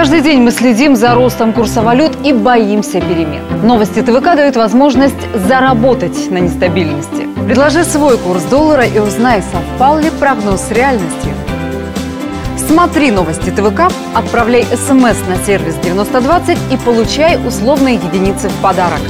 Каждый день мы следим за ростом курса валют и боимся перемен. Новости ТВК дают возможность заработать на нестабильности. Предложи свой курс доллара и узнай, совпал ли прогноз с реальностью. Смотри новости ТВК, отправляй смс на сервис 9020 и получай условные единицы в подарок.